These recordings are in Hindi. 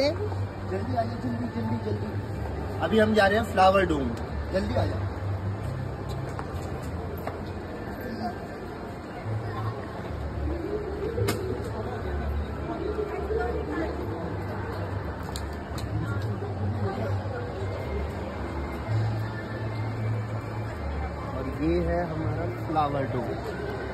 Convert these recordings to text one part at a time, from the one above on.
सकते जल्दी आ जाए जल्दी जल्दी जल्दी। अभी हम जा रहे हैं फ्लावर डूम। जल्दी आ जाए ये है हमारा फ्लावर डूम।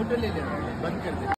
फ़ोटो ले लेना बंद कर दे।